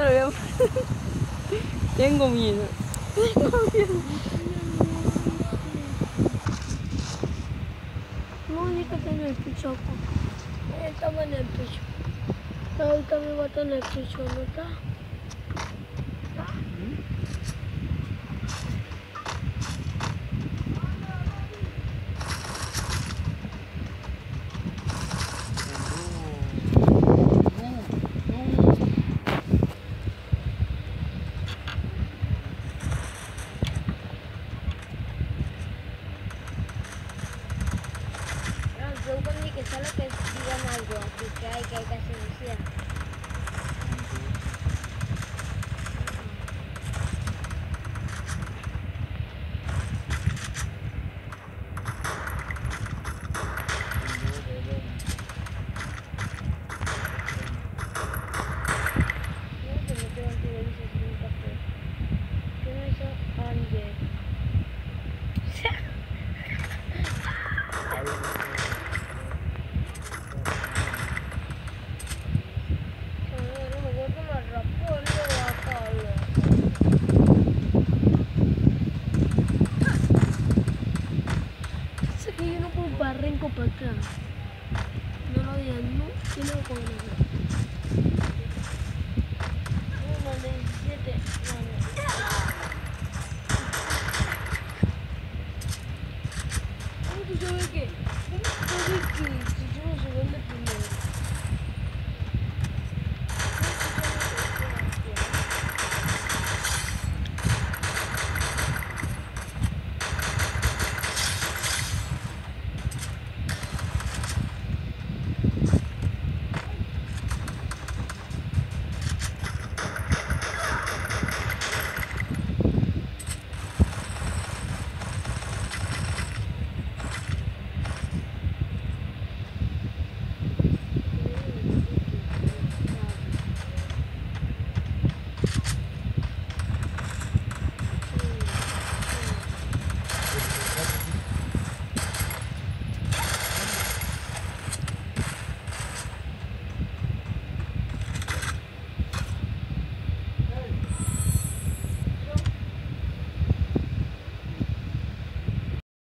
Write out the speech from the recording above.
otra vez. Tengo miedo. Tengo miedo. Mónica tiene el pichoco. Esta mañana el picho. La última vez va a tener el picho, ¿no está? que solo que digan algo, que hay que, hay que hacer Claro. No lo digas, no, que no puedo Uno, 17, vale. ¿Cómo tú sabes qué? ¿Cómo tú sabes qué?